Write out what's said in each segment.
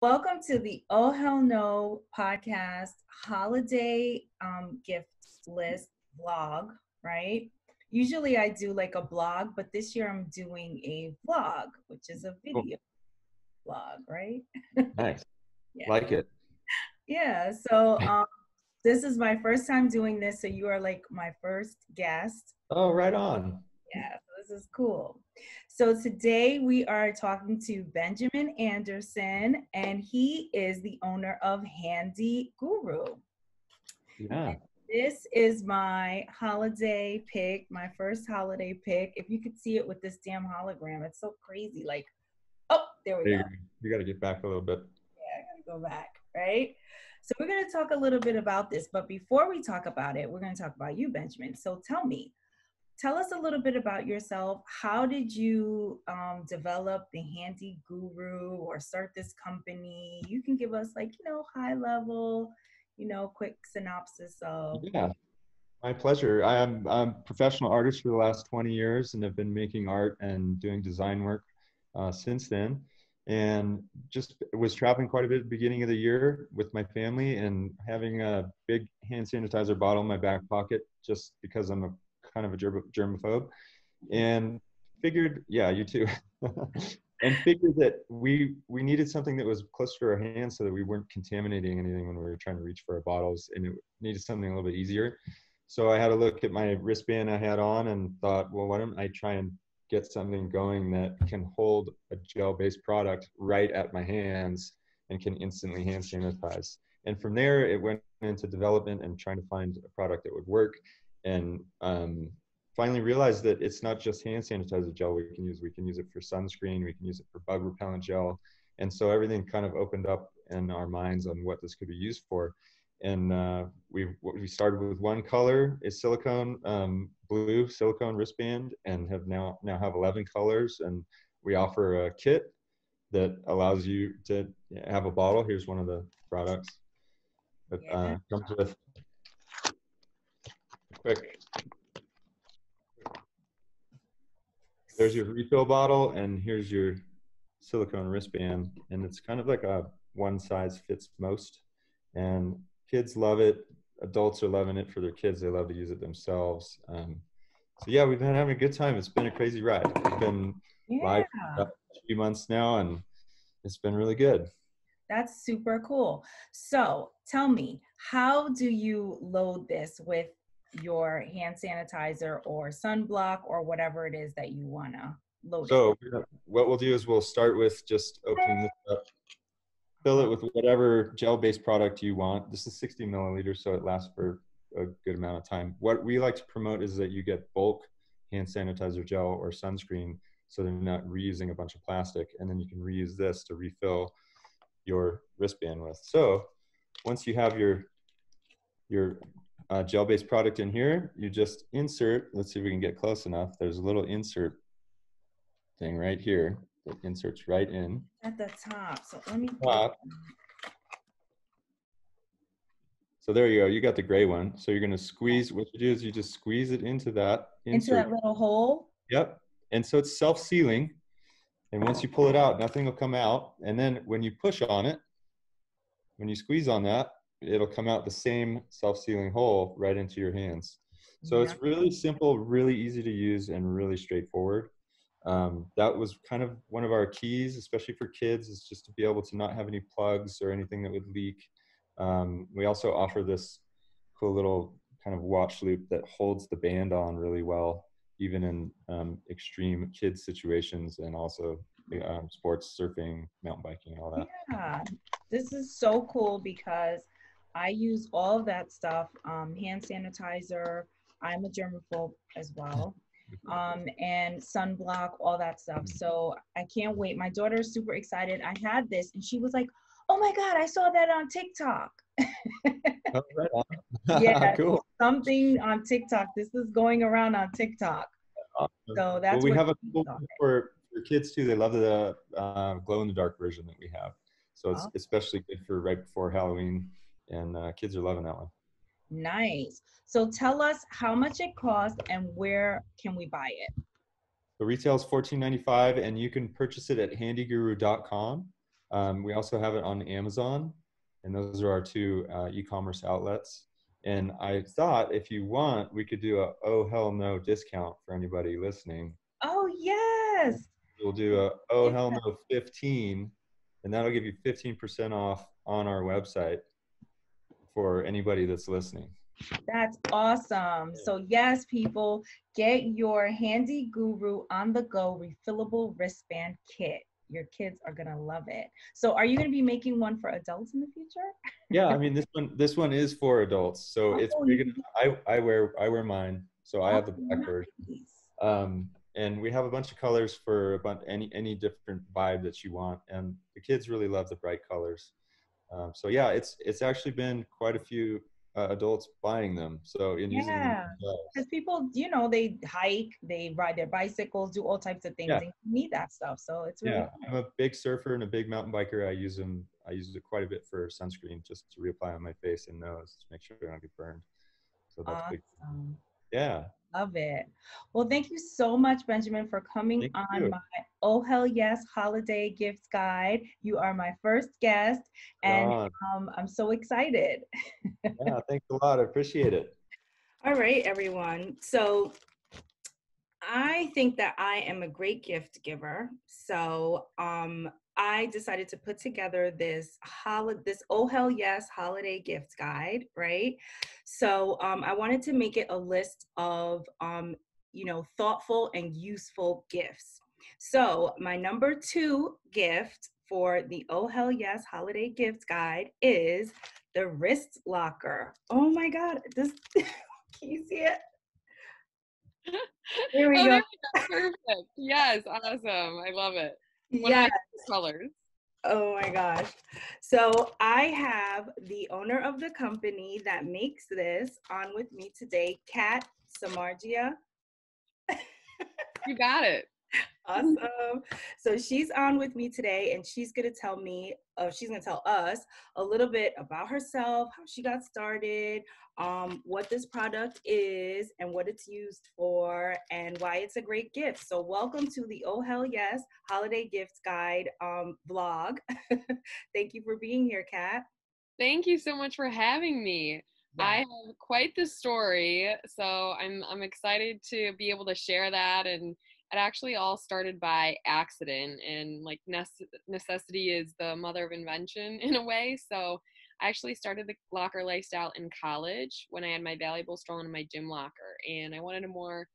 Welcome to the Oh Hell No podcast holiday um, gift list vlog, right? Usually I do like a blog, but this year I'm doing a vlog, which is a video cool. vlog, right? Nice. yeah. Like it. Yeah. So um, this is my first time doing this. So you are like my first guest. Oh, right on. Yeah. This is cool. So today we are talking to Benjamin Anderson, and he is the owner of HandiGuru. Yeah. this is my holiday pick, my first holiday pick. If you could see it with this damn hologram, it's so crazy. Like, oh, there we go. You got to get back a little bit. Yeah, I got to go back, right? So we're going to talk a little bit about this, but before we talk about it, we're going to talk about you, Benjamin. So tell me, tell us a little bit about yourself. How did you um, develop the HandiGuru or start this company? You can give us like, you know, high level, you know, quick synopsis of. Yeah, my pleasure. I'm, I'm a professional artist for the last 20 years and have been making art and doing design work uh, since then. And just was traveling quite a bit at the beginning of the year with my family and having a big hand sanitizer bottle in my back pocket just because I'm a kind of a germaphobe, mm-hmm. and figured, yeah, you too, and figured that we we needed something that was close to our hands so that we weren't contaminating anything when we were trying to reach for our bottles, and it needed something a little bit easier. So I had a look at my wristband I had on and thought, well, why don't I try and get something going that can hold a gel-based product right at my hands and can instantly hand sanitize. And from there, it went into development and trying to find a product that would work and um, finally realized that it's not just hand sanitizer gel we can use. We can use it for sunscreen. We can use it for bug repellent gel. And so everything kind of opened up in our minds on what this could be used for. And uh, we we started with one color, a silicone um, blue silicone wristband, and have now now have 11 colors. And we offer a kit that allows you to have a bottle. Here's one of the products that uh, comes with quick. There's your refill bottle, and here's your silicone wristband. And it's kind of like a one size fits most. And kids love it. Adults are loving it for their kids. They love to use it themselves. Um, so yeah, we've been having a good time. It's been a crazy ride. It's been yeah. live for a few months now, and it's been really good. That's super cool. So tell me, how do you load this with your hand sanitizer or sunblock or whatever it is that you want to load. So it. what we'll do is we'll start with just opening this up, fill it with whatever gel-based product you want. This is 60 milliliters, so it lasts for a good amount of time. What we like to promote is that you get bulk hand sanitizer gel or sunscreen so they're not reusing a bunch of plastic and then you can reuse this to refill your wristband with. So once you have your your uh, gel-based product in here, you just insert, let's see if we can get close enough. There's a little insert thing right here that inserts right in. At the top, so let me. Top. So there you go, you got the gray one. So you're gonna squeeze, what you do is you just squeeze it into that insert. Into that little hole? Yep, and so it's self-sealing. And once you pull it out, nothing will come out. And then when you push on it, when you squeeze on that, it'll come out the same self-sealing hole right into your hands. So yeah. it's really simple, really easy to use, and really straightforward. Um, that was kind of one of our keys, especially for kids, is just to be able to not have any plugs or anything that would leak. Um, we also offer this cool little kind of watch loop that holds the band on really well, even in um, extreme kids situations and also um, sports, surfing, mountain biking, and all that. Yeah, this is so cool because I use all of that stuff, um, hand sanitizer. I'm a germaphobe as well. Um, and sunblock, all that stuff. So I can't wait. My daughter is super excited. I had this and she was like, oh my God, I saw that on TikTok. oh, yeah, cool. Something on TikTok. This is going around on TikTok. Awesome. So that's well, we have a cool for, for kids too. They love the uh, glow in the dark version that we have. So it's oh. especially good for right before Halloween and uh, kids are loving that one. Nice. So tell us how much it costs and where can we buy it? The retail is $14.95 and you can purchase it at handiguru.com. Um, we also have it on Amazon, and those are our two uh, e-commerce outlets. And I thought if you want, we could do a oh hell no discount for anybody listening. Oh yes. We'll do a oh hell no 15, and that'll give you 15% off on our website for anybody that's listening. That's awesome. So yes, people, get your HandiGuru on the go refillable wristband kit. Your kids are gonna love it. So are you gonna be making one for adults in the future? yeah, I mean this one this one is for adults, so oh, it's big enough. I I wear I wear mine, so I have the black version. Um, and we have a bunch of colors for about any any different vibe that you want, and the kids really love the bright colors. Um, so yeah, it's it's actually been quite a few uh, adults buying them. So in yeah, because people, you know, they hike, they ride their bicycles, do all types of things. Yeah. They need that stuff. So it's really yeah. I'm a big surfer and a big mountain biker. I use them. I use it quite a bit for sunscreen, just to reapply on my face and nose to make sure I don't get burned. So that's awesome. big. Yeah. Love it. Well, thank you so much, Benjamin, for coming thank on you. my Oh Hell Yes Holiday Gifts Guide. You are my first guest, and um, I'm so excited. yeah, thanks a lot. I appreciate it. All right, everyone. So I think that I am a great gift giver. So um, I decided to put together this holiday, this Oh Hell Yes holiday gift guide, right? So um, I wanted to make it a list of, um, you know, thoughtful and useful gifts. So my number two gift for the Oh Hell Yes holiday gift guide is the wrist locker. Oh my God, this, can you see it? There we oh, go. Perfect. Yes, awesome. I love it. Yeah. Colors. Oh my gosh. So I have the owner of the company that makes this on with me today, Kat Samargia. you got it. Awesome. So she's on with me today and she's going to tell me, uh, she's going to tell us a little bit about herself, how she got started, um, what this product is and what it's used for and why it's a great gift. So welcome to the Oh Hell Yes Holiday Gift Guide um, vlog. Thank you for being here, Kat. Thank you so much for having me. Yeah. I have quite the story, so I'm I'm excited to be able to share that and it actually all started by accident and like necessity is the mother of invention in a way so i actually started the locker lifestyle in college when i had my valuables stolen in my gym locker and i wanted a more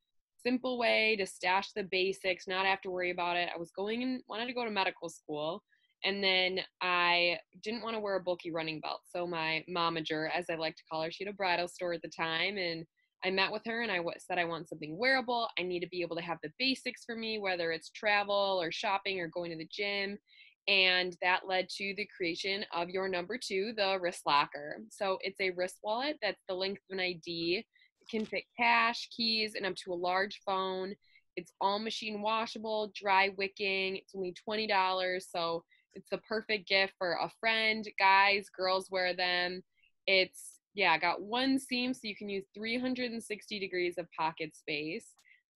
simple way to stash the basics not have to worry about it i was going and wanted to go to medical school and then I didn't want to wear a bulky running belt. So my momager, as I like to call her, she had a bridal store at the time, and I met with her and I said I want something wearable. I need to be able to have the basics for me, whether it's travel or shopping or going to the gym. And that led to the creation of your number two, the wrist locker. So it's a wrist wallet that's the length of an ID. It can fit cash, keys, and up to a large phone. It's all machine washable, dry wicking. It's only $20. So it's the perfect gift for a friend. Guys, girls wear them. It's yeah, got one seam so you can use 360 degrees of pocket space.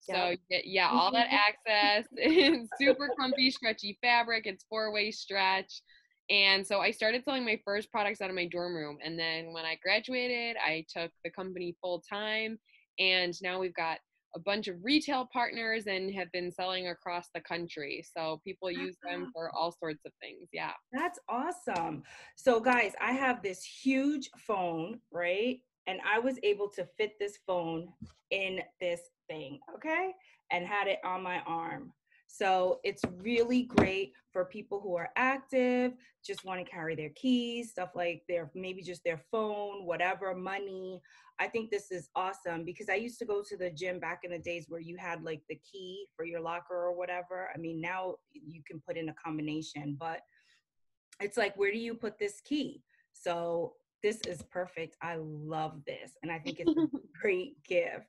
So yep. yeah, all that access. It's super comfy, stretchy fabric. It's four-way stretch. And so I started selling my first products out of my dorm room. And then when I graduated, I took the company full time. And now we've got a bunch of retail partners and have been selling across the country. So people use them for all sorts of things. Yeah. That's awesome. So, guys, I have this huge phone, right? And I was able to fit this phone in this thing, okay? And had it on my arm. So it's really great for people who are active, just want to carry their keys, stuff like their maybe just their phone, whatever, money. I think this is awesome because I used to go to the gym back in the days where you had like the key for your locker or whatever. I mean, now you can put in a combination, but it's like, where do you put this key? So this is perfect. I love this. And I think it's a great gift.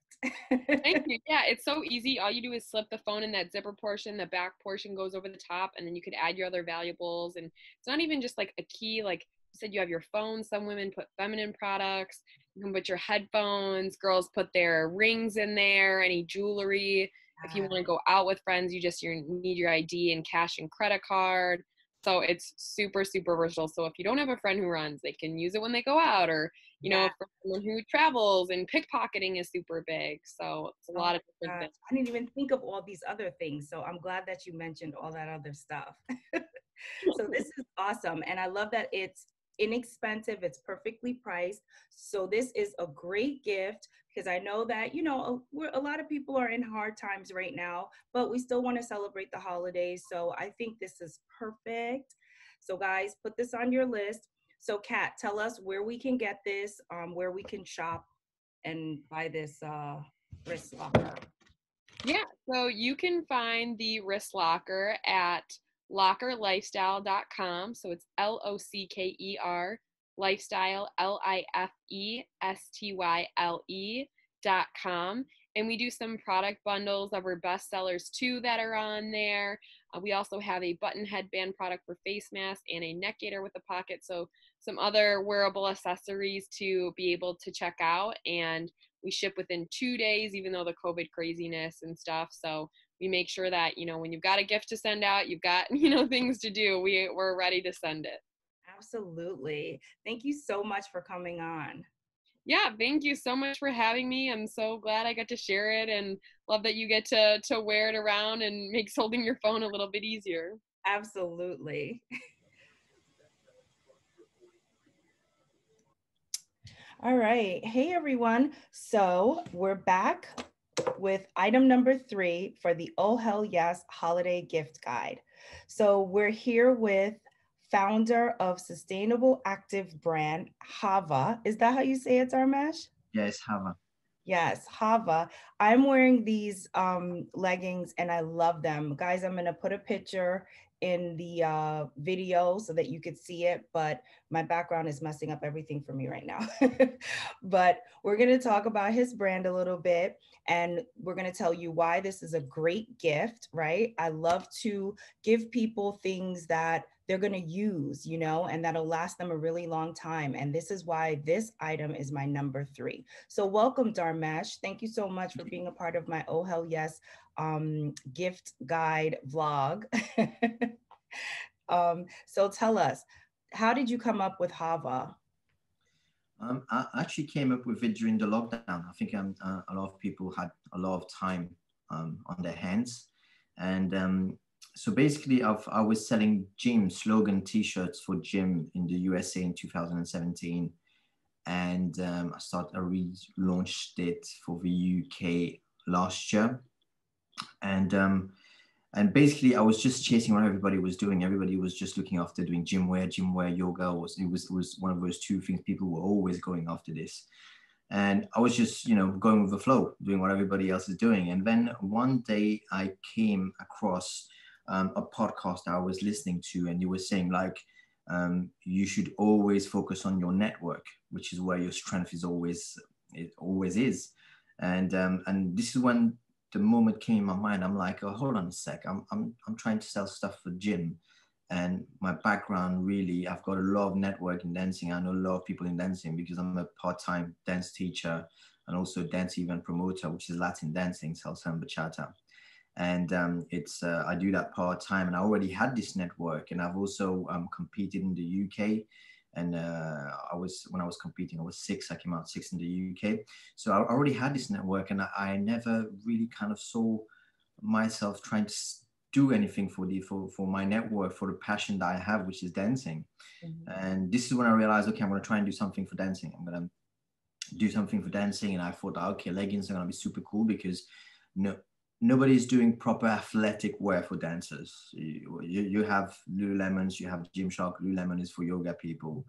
Thank you. Yeah, it's so easy. All you do is slip the phone in that zipper portion, the back portion goes over the top, and then you could add your other valuables. And it's not even just like a key, like you said, you have your phone. Some women put feminine products. You can put your headphones. Girls put their rings in there, any jewelry. If you want to go out with friends, you just you need your ID and cash and credit card. So it's super, super versatile. So if you don't have a friend who runs, they can use it when they go out, or you yeah. know, for someone who travels and pickpocketing is super big. So it's a oh lot of different things. I didn't even think of all these other things. So I'm glad that you mentioned all that other stuff. so this is awesome. And I love that it's inexpensive, it's perfectly priced. So this is a great gift because I know that, you know, a, a lot of people are in hard times right now, but we still want to celebrate the holidays. So I think this is perfect. So guys, put this on your list. So Kat, tell us where we can get this, um, where we can shop and buy this uh, wrist locker. Yeah, so you can find the wrist locker at lockerlifestyle.com. So it's L O C K E R lifestyle, L I F E S T Y L E dot com. And we do some product bundles of our best sellers too that are on there. Uh, we also have a button headband product for face mask and a neck gaiter with a pocket. So some other wearable accessories to be able to check out. And we ship within two days, even though the COVID craziness and stuff. So we make sure that, you know, when you've got a gift to send out, you've got, you know, things to do, we, we're ready to send it. Absolutely. Thank you so much for coming on. Yeah, thank you so much for having me. I'm so glad I got to share it and love that you get to to wear it around and makes holding your phone a little bit easier. Absolutely. All right. Hey, everyone. So we're back with item number three for the Oh Hell Yes Holiday Gift Guide. So we're here with founder of sustainable active brand HAVAH. Is that how you say it, Dharmesh? Yes, HAVAH. Yes, HAVAH. I'm wearing these um, leggings and I love them. Guys, I'm going to put a picture in the uh, video so that you could see it, but my background is messing up everything for me right now. but we're going to talk about his brand a little bit and we're going to tell you why this is a great gift, right? I love to give people things that they're going to use, you know, and that'll last them a really long time. And this is why this item is my number three. So welcome, Dharmesh. Thank you so much for being a part of my Oh Hell Yes um, gift guide vlog. um, so tell us, how did you come up with HAVAH? Um, I actually came up with it during the lockdown. I think um, uh, a lot of people had a lot of time um, on their hands. And um, so basically I've, i was selling gym slogan t-shirts for gym in the usa in 2017 and um, i started i relaunched it for the uk last year. And um, and basically i was just chasing what everybody was doing. Everybody was just looking after doing gym wear gym wear yoga. Was it was it was one of those two things people were always going after this. And i was just you know going with the flow doing what everybody else is doing. And then one day i came across um, a podcast I was listening to, and you were saying like um, you should always focus on your network, which is where your strength is always it always is, and um, and this is when the moment came in my mind. I'm like, oh, hold on a sec. I'm I'm I'm trying to sell stuff for gym, and my background really, I've got a lot of network in dancing. I know a lot of people in dancing because I'm a part-time dance teacher and also dance event promoter, which is Latin dancing, salsa and bachata and um, it's uh, I do that part time, and I already had this network, and I've also um, competed in the UK, and uh, I was when I was competing, I was six. I came out six in the UK, so I already had this network, and I, I never really kind of saw myself trying to do anything for the for, for my network for the passion that I have, which is dancing, mm-hmm. and this is when I realized, okay, I'm gonna try and do something for dancing. I'm gonna do something for dancing, and I thought, okay, leggings are gonna be super cool because no nobody's doing proper athletic wear for dancers. You, you, you have Lululemons, you have Gymshark. Lululemon is for yoga people,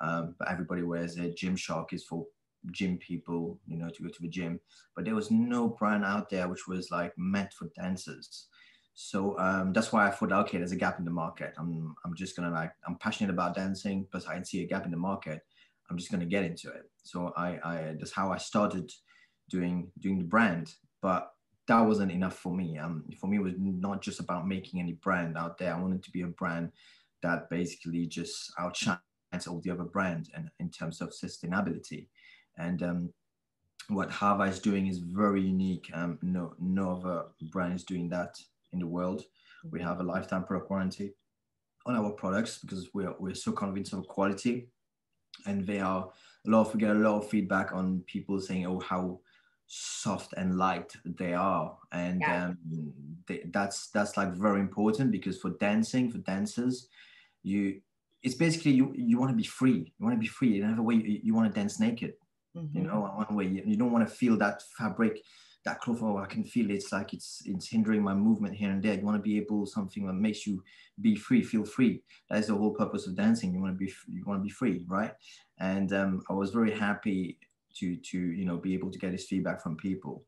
um, but everybody wears it. Gymshark is for gym people, you know, to go to the gym. But there was no brand out there which was like meant for dancers. So um, that's why I thought, okay, there's a gap in the market. I'm, I'm just gonna like, I'm passionate about dancing, but I can see a gap in the market. I'm just gonna get into it. So I, I that's how I started doing doing the brand. But that wasn't enough for me. Um, for me, it was not just about making any brand out there. I wanted to be a brand that basically just outshines all the other brands and in terms of sustainability. And um, what HAVAH is doing is very unique. Um, no, no other brand is doing that in the world. We have a lifetime product warranty on our products because we're, we're so convinced of quality and they are a lot of, we get a lot of feedback on people saying oh how soft and light they are. And yeah. um, they, that's that's like very important because for dancing for dancers you it's basically you you want to be free. You want to be free. In other way you, you want to dance naked. Mm-hmm. you know one way. You, you don't want to feel that fabric that cloth oh i can feel it's like it's it's hindering my movement here and there. You want to be able something that makes you be free feel free. That is the whole purpose of dancing. You want to be you want to be free right? And um, i was very happy to to you know be able to get this feedback from people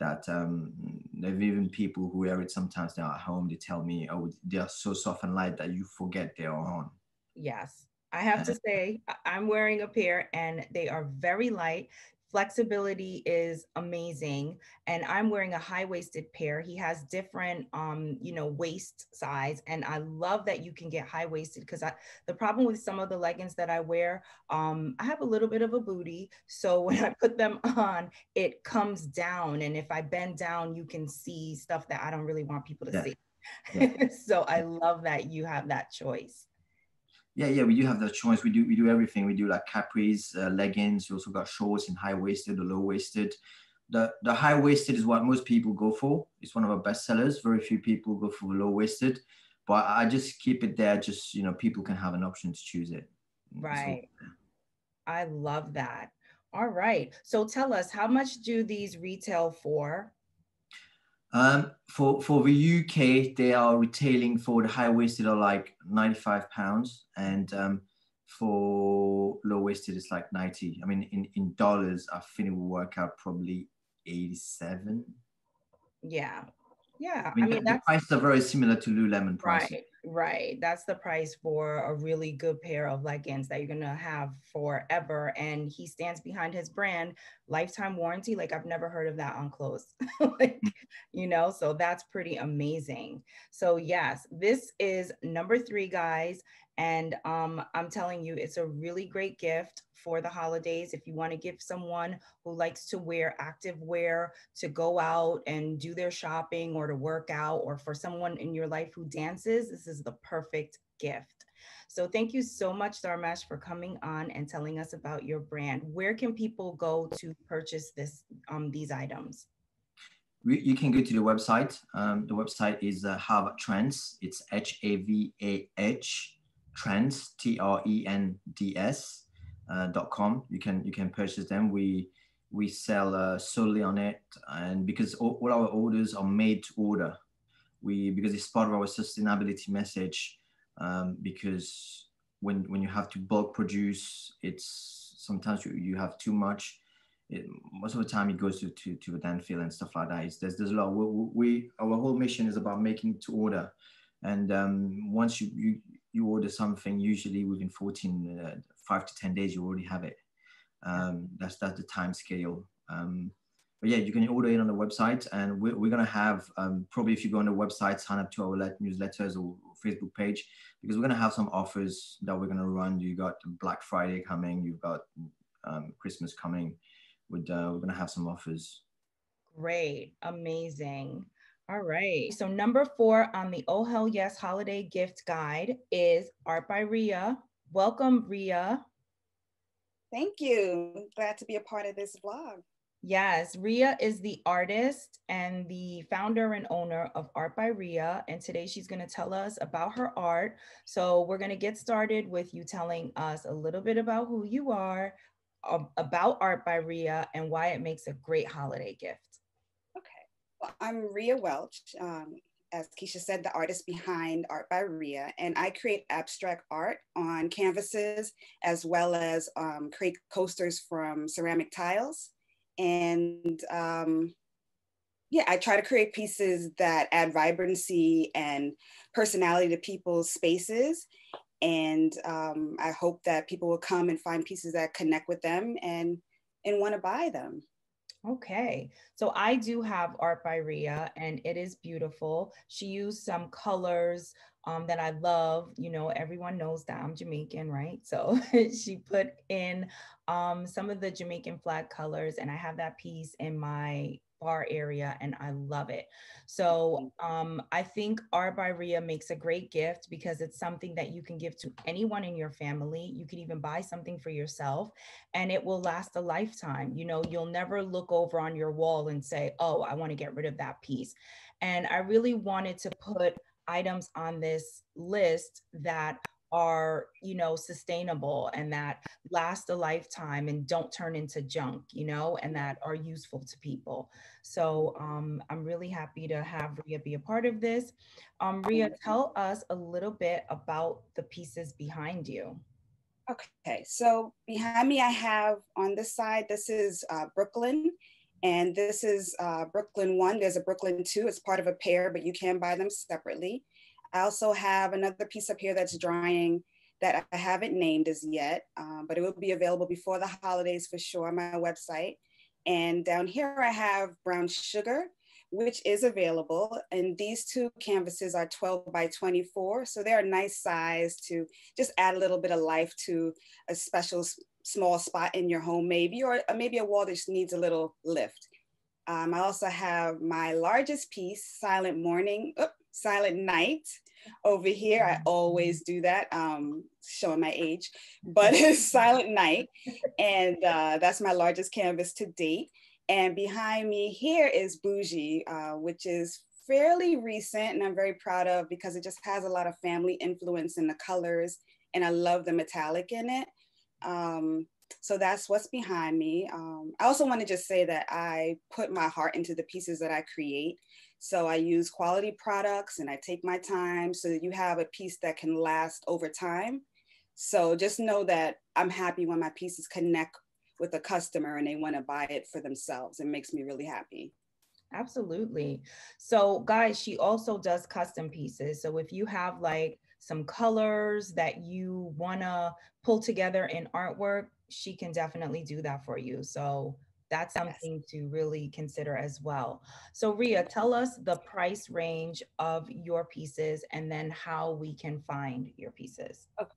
that um there's even people who wear it sometimes they're at home they tell me oh they're so soft and light that you forget they're on yes I have to say, I'm wearing a pair and they are very light. Flexibility is amazing. And I'm wearing a high-waisted pair. He has different, um, you know, waist size. And I love that you can get high-waisted because I the problem with some of the leggings that I wear, um, I have a little bit of a booty. So when I put them on, it comes down. And if I bend down, you can see stuff that I don't really want people to yeah. see. Yeah. so I love that you have that choice yeah, yeah, we do have the choice. We do we do everything. We do like capris, uh, leggings. We also got shorts in high waisted or low waisted. The the high waisted is what most people go for. It's one of our best sellers. Very few people go for low waisted, but I just keep it there. Just you know, people can have an option to choose it. Right. I love that. All right. So tell us, how much do these retail for? Um, for for the UK, they are retailing for the high waisted are like 95 pounds, and um, for low waisted it's like 90. I mean, in in dollars, I think it will work out probably 87. Yeah, yeah. I mean, I mean the, prices are very similar to Lululemon prices. Right. Right. That's the price for a really good pair of leggings that you're going to have forever. And he stands behind his brand, lifetime warranty. Like, I've never heard of that on clothes. like, mm. you know, so that's pretty amazing. So, yes, this is number three, guys. And um, I'm telling you, it's a really great gift for the holidays. If you want to give someone who likes to wear active wear to go out and do their shopping or to work out, or for someone in your life who dances, this is the perfect gift. So thank you so much, Dharmesh, for coming on and telling us about your brand. Where can people go to purchase this um, these items? you can go to the website. Um, the website is uh, HAVAH Trends. It's H A V A H Trends T R E N D S uh, dot com. You can you can purchase them. We we sell uh, solely on it, and because all, all, our orders are made to order, we because it's part of our sustainability message. Um, because when when you have to bulk produce, it's sometimes you, you have too much. It, most of the time it goes to to, to landfill and stuff like that. It's, there's there's a lot. We, we our whole mission is about making to order, and um, once you, you you order something, usually within 14, uh, five to 10 days, you already have it. Um, that's, that's the time scale. Um, but yeah, you can order it on the website and we're, we're going to have, um, probably if you go on the website, sign up to our newsletters or Facebook page, because we're going to have some offers that we're going to run. You got Black Friday coming, you've got um, Christmas coming. With, uh, we're going to have some offers. Great, amazing. All right. So number four on the Oh Hell Yes Holiday Gift Guide is Art by Rhea. Welcome, Rhea. Thank you. Glad to be a part of this vlog. Yes, Rhea is the artist and the founder and owner of Art by Rhea. And today she's going to tell us about her art. So we're going to get started with you telling us a little bit about who you are, about Art by Rhea, and why it makes a great holiday gift. I'm Rhea Welch. Um, as Keisha said, the artist behind Art by Rhea, and I create abstract art on canvases as well as um, create coasters from ceramic tiles. And um, yeah, I try to create pieces that add vibrancy and personality to people's spaces. And um, I hope that people will come and find pieces that connect with them and, and want to buy them. Okay, so I do have art by Rhea and it is beautiful. She used some colors um, that I love. You know, everyone knows that I'm Jamaican, right? So she put in um, some of the Jamaican flag colors and I have that piece in my bar area and I love it. So um, I think Rhea makes a great gift because it's something that you can give to anyone in your family. You can even buy something for yourself and it will last a lifetime. You know, you'll never look over on your wall and say, oh, I want to get rid of that piece. And I really wanted to put items on this list that are you know sustainable and that last a lifetime and don't turn into junk you know and that are useful to people. So um, i'm really happy to have Rhea be a part of this. Um, Rhea tell us a little bit about the pieces behind you. Okay so behind me i have on this side this is uh, brooklyn and this is uh, brooklyn one. There's a brooklyn two. It's part of a pair but you can buy them separately I also have another piece up here that's drying that I haven't named as yet, um, but it will be available before the holidays for sure on my website. And down here I have brown sugar, which is available. And these two canvases are 12 by 24. So they're a nice size to just add a little bit of life to a special small spot in your home, maybe, or maybe a wall that just needs a little lift. Um, I also have my largest piece, Silent Morning, oops, Silent Night over here. I always do that, um, showing my age, but it's Silent Night. And uh, that's my largest canvas to date. And behind me here is Bougie, uh, which is fairly recent and I'm very proud of because it just has a lot of family influence in the colors and I love the metallic in it. Um, so that's what's behind me. Um, I also want to just say that I put my heart into the pieces that I create. So I use quality products and I take my time so that you have a piece that can last over time. So just know that I'm happy when my pieces connect with a customer and they want to buy it for themselves. It makes me really happy. Absolutely. So, guys, she also does custom pieces. So, if you have like some colors that you want to pull together in artwork, she can definitely do that for you. So, that's something yes. to really consider as well. So Rhea, tell us the price range of your pieces and then how we can find your pieces. Okay.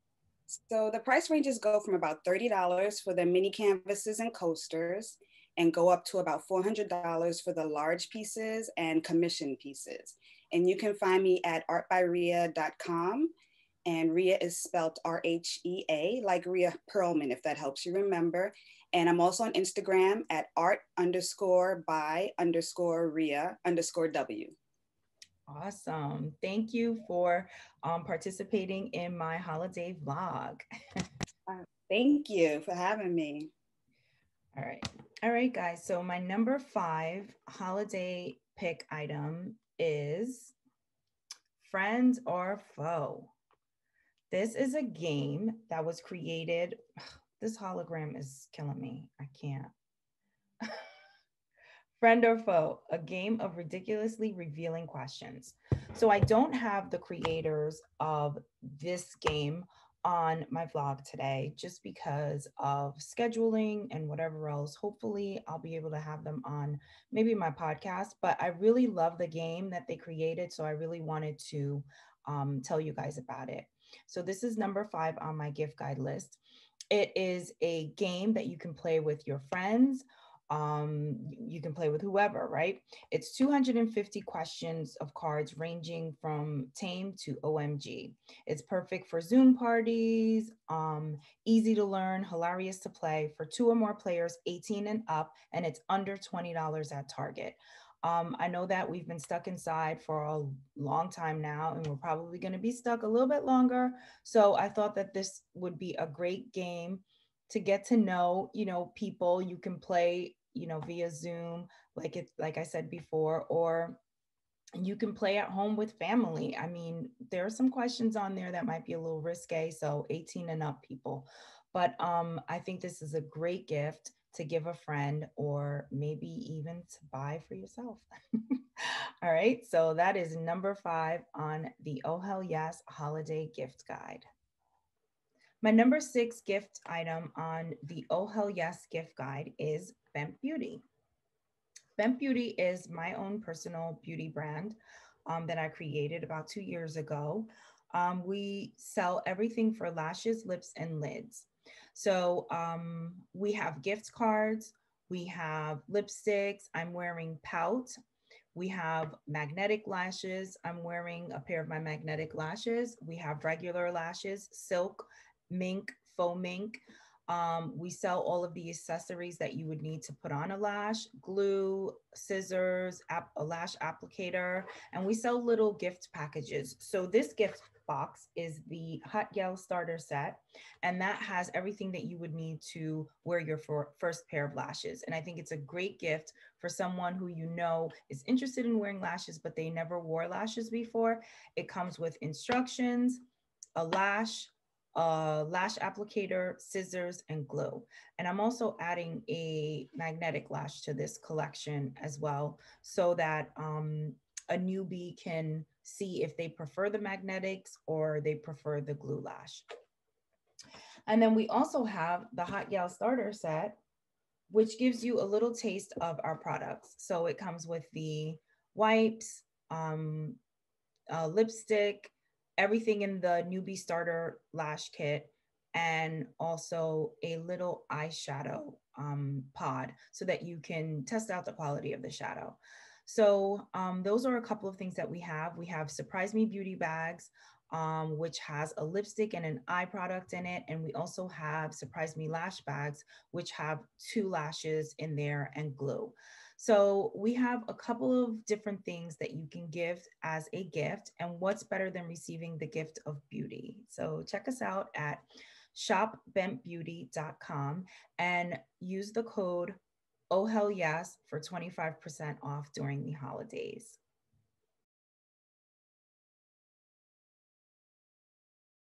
So the price ranges go from about $30 for the mini canvases and coasters and go up to about $400 for the large pieces and commission pieces. And you can find me at artbyrhea.com and Rhea is spelled R-H-E-A, like Rhea Perlman, if that helps you remember. And I'm also on Instagram at art underscore by underscore Rhea underscore W. Awesome. Thank you for um, participating in my holiday vlog. uh, thank you for having me. All right. All right, guys. So my number five holiday pick item is friend or faux. This is a game that was created this hologram is killing me. I can't. Friend or faux, a game of ridiculously revealing questions. So I don't have the creators of this game on my vlog today just because of scheduling and whatever else. Hopefully, I'll be able to have them on maybe my podcast. But I really love the game that they created. So I really wanted to um, tell you guys about it. So this is number five on my gift guide list. It is a game that you can play with your friends. Um, you can play with whoever, right? It's 250 questions of cards ranging from tame to OMG. It's perfect for Zoom parties, um, easy to learn, hilarious to play for two or more players, 18 and up, and it's under $20 at Target. Um, I know that we've been stuck inside for a long time now, and we're probably going to be stuck a little bit longer. So I thought that this would be a great game to get to know, you know, people. You can play, you know, via Zoom, like it, like I said before, or you can play at home with family. I mean, there are some questions on there that might be a little risque, so 18 and up people. But um, I think this is a great gift to give a friend or maybe even to buy for yourself. All right, so that is number five on the Oh Hell Yes Holiday Gift Guide. My number six gift item on the Oh Hell Yes gift guide is Bent Beauty. Bent Beauty is my own personal beauty brand um, that I created about two years ago. Um, we sell everything for lashes, lips, and lids. So um, we have gift cards, We have lipsticks. I'm wearing pout. We have magnetic lashes. I'm wearing a pair of my magnetic lashes. We have regular lashes, silk, mink, faux mink. Um, we sell all of the accessories that you would need to put on a lash, glue, scissors, a lash applicator, and we sell little gift packages. So this gift box is the Hot Gyal Starter Set, and that has everything that you would need to wear your first pair of lashes. And I think it's a great gift for someone who you know is interested in wearing lashes, but they never wore lashes before. It comes with instructions, a lash, a lash applicator, scissors, and glue. And I'm also adding a magnetic lash to this collection as well so that um, a newbie can see if they prefer the magnetics or they prefer the glue lash. And then we also have the Hot Gal Starter Set, which gives you a little taste of our products. So it comes with the wipes, um, lipstick, everything in the newbie starter lash kit and also a little eyeshadow um, pod so that you can test out the quality of the shadow. So um, those are a couple of things that we have. We have Surprise Me Beauty Bags, um, which has a lipstick and an eye product in it. And we also have Surprise Me Lash Bags, which have two lashes in there and glue. So we have a couple of different things that you can give as a gift. And what's better than receiving the gift of beauty? So check us out at shopbentbeauty.com and use the code Oh Hell Yes for 25% off during the holidays.